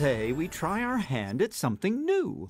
say we try our hand at something new?